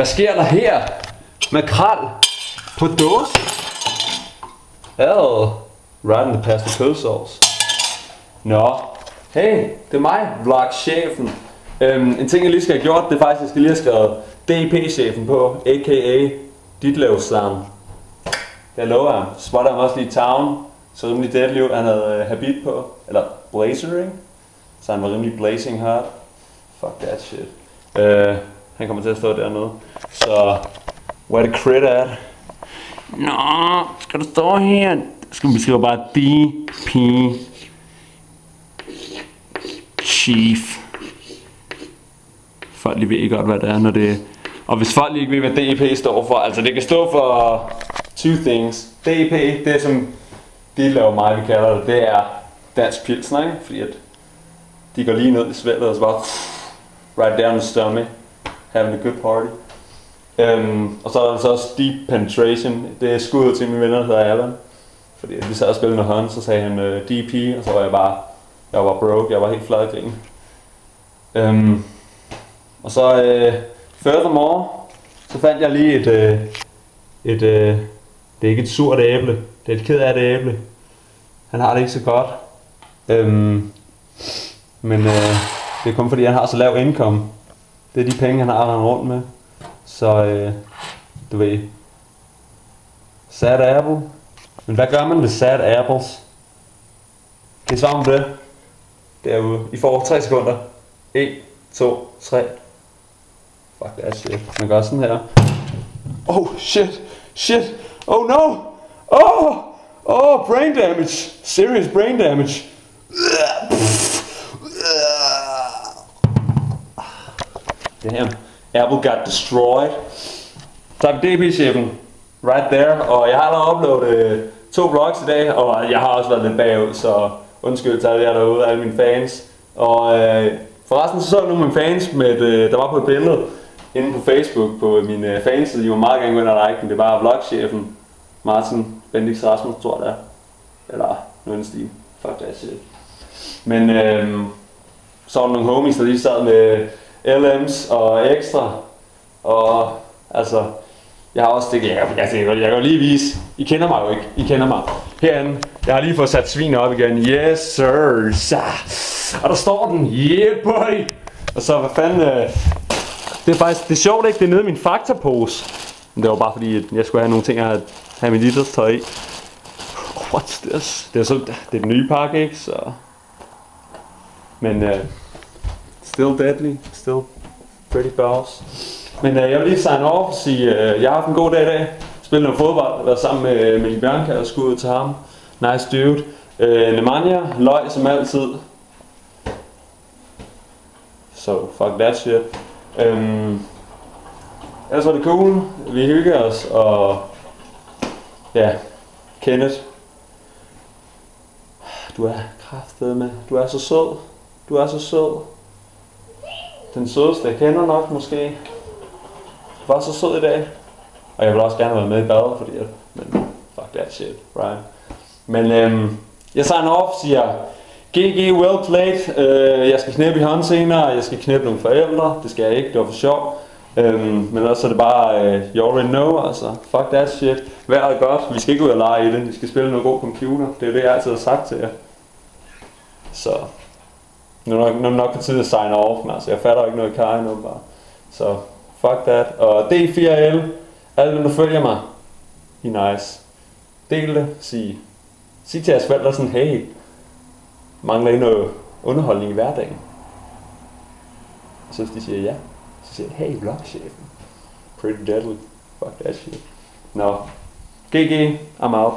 Hvad sker der her? Makrel på dåse? Oh, right in the pasta sauce. Nå, hey, det er mig, vlog-chefen. Øhm, en ting, jeg lige skal have gjort, det er faktisk, at jeg skal lige have skrevet DP-chefen på, a.k.a. Ditlev Slam. Jeg lover ham. Spotter ham også lige i town. Så rimelig deadly. Han havde øh, habit på. Eller blazering. Så han var rimelig blazing hot. Fuck that shit. Øh, han kommer til at stå dernede. Så, where the crit at? Nå, skal du stå her? Skal vi skrive bare DP Chief. Folk lige ved ikke godt, hvad det er, når det Og hvis folk ikke ved, hvad DEP står for, altså det kan stå for two things. DEP, det som de laver mig, vi kalder det, det er dansk pilsner, ikke? Fordi at de går lige ned i svældet og så bare right down the stomach, having a good party. Um, og så er der så også deep penetration. Det er skuddet til mine venner, der hedder Allan. Fordi vi sad og spillede med hånd, så sagde han øh, uh, DP, og så var jeg bare, jeg var broke, jeg var helt flad grin. Um, og så uh, furthermore, så fandt jeg lige et, uh, et uh, det er ikke et surt æble, det er et ked af det æble. Han har det ikke så godt. Um, men uh, det er kun fordi, han har så lav indkomst. Det er de penge, han har rendt rundt med. Så øh, du ved, sad apple. Men hvad gør man med sad apples? Kan I svare på det? Derude. I får 3 sekunder. 1, 2, 3. Fuck that shit. Man gør sådan her. Oh shit, shit, oh no, oh, oh, brain damage, serious brain damage. Damn. Apple got destroyed. Så DB-chefen. Right there. Og jeg har allerede uploadet øh, to vlogs i dag, og jeg har også været lidt bagud, så undskyld til alle jer derude, alle mine fans. Og øh, forresten så så jeg nogle af mine fans, med øh, der var på et billede inde på Facebook på min øh, fans, så de må meget gerne gå ind og like den. Det var vlogchefen Martin Bendix Rasmus, tror jeg det er. Eller noget stil. Fuck that shit. Men øh, så var der nogle homies, der lige sad med LM's og ekstra. Og altså, jeg har også det, jeg, jeg, jeg, jeg kan jo lige vise, I kender mig jo ikke, I kender mig. Herinde, jeg har lige fået sat svin op igen, yes sir, sa. og der står den, yeah boy. Og så, hvad fanden, øh, det er faktisk, det er sjovt ikke, det er nede i min faktorpose. Men det var bare fordi, at jeg skulle have nogle ting at have min idrætstøj i. What's this? Det er, så, det er den nye pakke, ikke? Så... Men øh, still deadly, still pretty boss. Men uh, jeg vil lige sign off og sige, uh, jeg har haft en god dag i dag. Spillet noget fodbold, været sammen med øh, Mikkel Bjørnka og skud til ham. Nice dude. Uh, Nemanja, løg som altid. So, fuck that shit. Um, ellers var det cool. Vi hygger os, og ja, Kenneth. Du er kraftet med. Du er så sød. Du er så sød. Den sødeste, jeg kender nok måske. Var så sød i dag. Og jeg vil også gerne være med i badet, fordi jeg... men fuck that shit, right? Men øhm, jeg sign off, siger GG well played. Øh, jeg skal knæppe i hånd senere, jeg skal knæppe nogle forældre. Det skal jeg ikke, det var for sjov. Øhm, men også er det bare, øh, you already know, altså, fuck that shit. Vejret er godt, vi skal ikke ud og lege i det, vi skal spille noget god computer. Det er det, jeg altid har sagt til jer. Så, nu er nok, nu er nok på tide at sign off, men altså, jeg fatter ikke noget i karri nu bare. Så, fuck that. Og D4L, alle dem, der følger mig, I nice. Del det, sig, sig til jeres forældre sådan, hey, mangler I noget underholdning i hverdagen? Og så hvis de siger ja, så siger jeg, hey, vlogchefen. Pretty deadly. Fuck that shit. Nå. GG, I'm out.